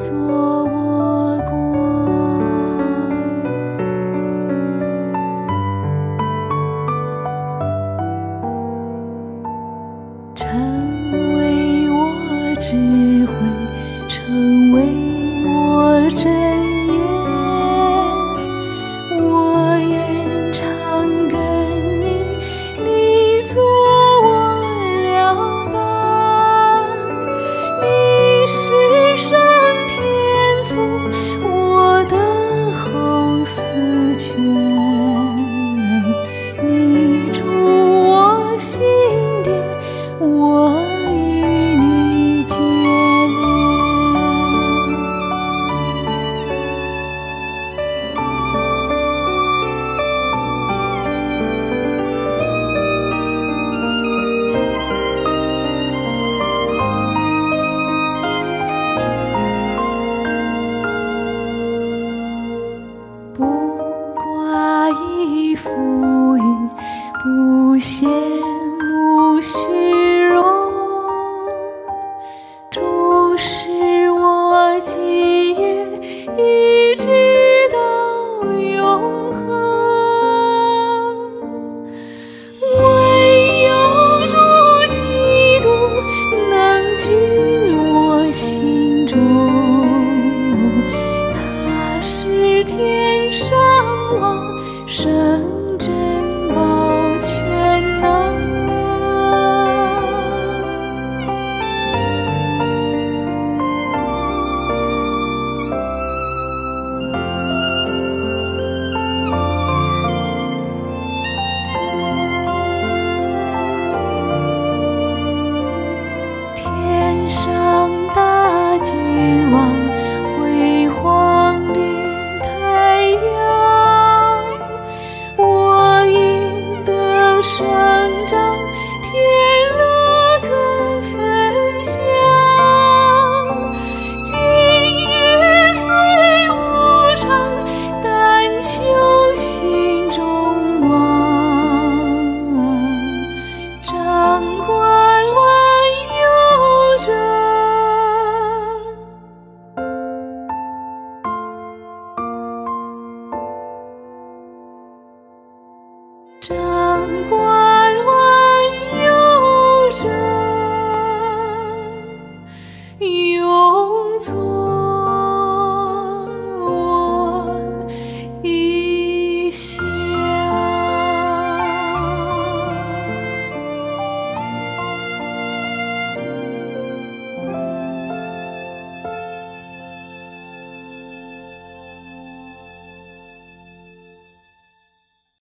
做我，成为我智慧，成为。些掌管万有人，永存。